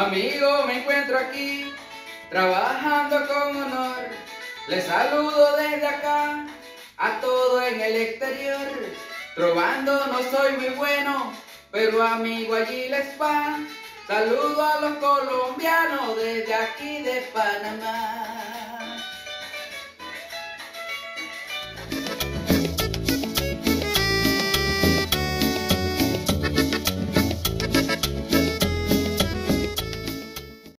Amigo, me encuentro aquí, trabajando con honor. Les saludo desde acá, a todo en el exterior. Trovando no soy muy bueno, pero amigo allí les va. Saludo a los colombianos desde aquí de Panamá.